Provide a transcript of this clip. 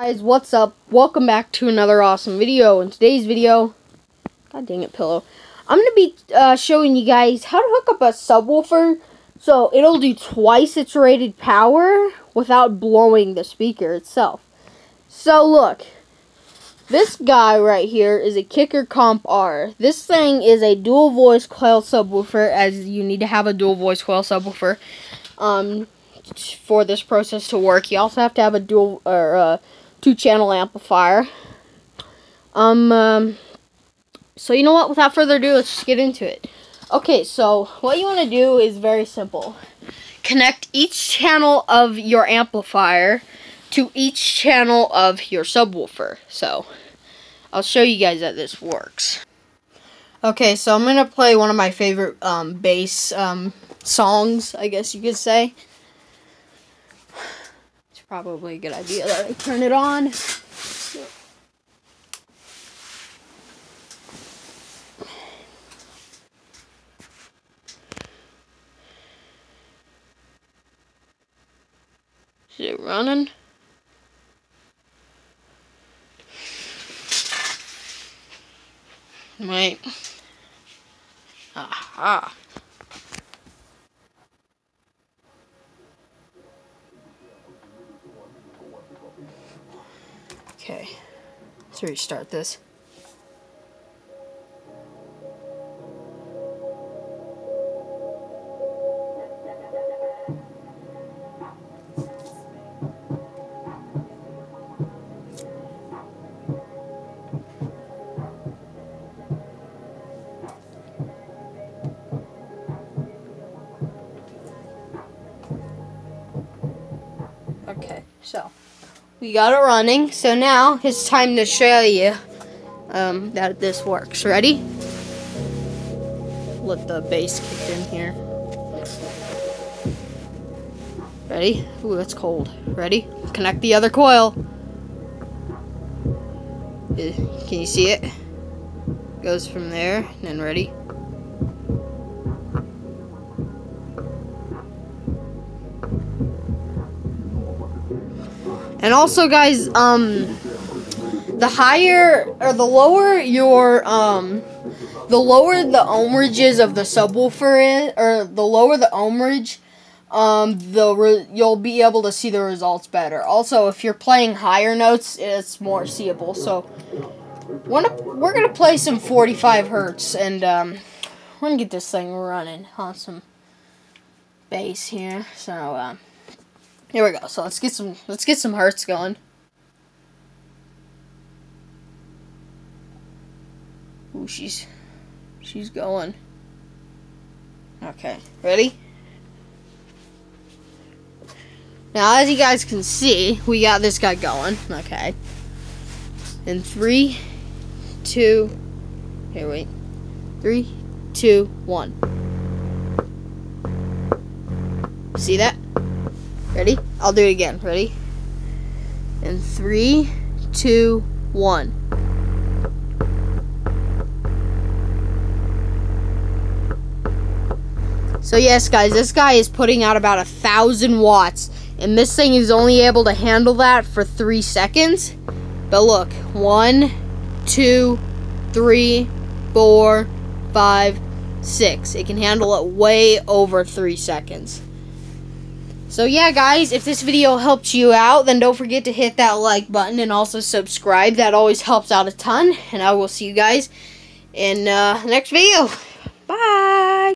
Guys, what's up? Welcome back to another awesome video. In today's video, god dang it, pillow. I'm going to be uh, showing you guys how to hook up a subwoofer so it'll do twice its rated power without blowing the speaker itself. So look, this guy right here is a Kicker Comp R. This thing is a dual voice coil subwoofer as you need to have a dual voice coil subwoofer um, for this process to work. You also have to have a dual or uh, two channel amplifier. Um, um, so you know what? Without further ado, let's just get into it. Okay, so what you want to do is very simple. Connect each channel of your amplifier to each channel of your subwoofer. So, I'll show you guys that this works. Okay, so I'm going to play one of my favorite um, bass um, songs, I guess you could say. Probably a good idea that I turn it on. Is it running? Wait. Aha. Okay. Let's restart this. Okay, so we got it running. So now it's time to show you um, that this works. Ready? Let the bass kick in here. Ready? Ooh, that's cold. Ready? Connect the other coil. Uh, can you see it? Goes from there, and then ready? And also, guys, um, the higher or the lower your um, the lower the ohmages of the subwoofer is, or the lower the ohmage, um, the you'll be able to see the results better. Also, if you're playing higher notes, it's more seeable. So, gonna, we're gonna play some 45 hertz, and um, we're gonna get this thing running on some bass here. So, um. Here we go. So let's get some let's get some hertz going. Ooh, she's she's going. Okay, ready? Now, as you guys can see, we got this guy going. Okay. In three, two, here, wait. Three, two, one. See that? Ready? I'll do it again. Ready? In three, two, one. So yes, guys, this guy is putting out about a thousand watts, and this thing is only able to handle that for three seconds. But look, one, two, three, four, five, six. It can handle it way over three seconds. So yeah, guys, if this video helped you out, then don't forget to hit that like button and also subscribe. That always helps out a ton. And I will see you guys in uh, next video. Bye!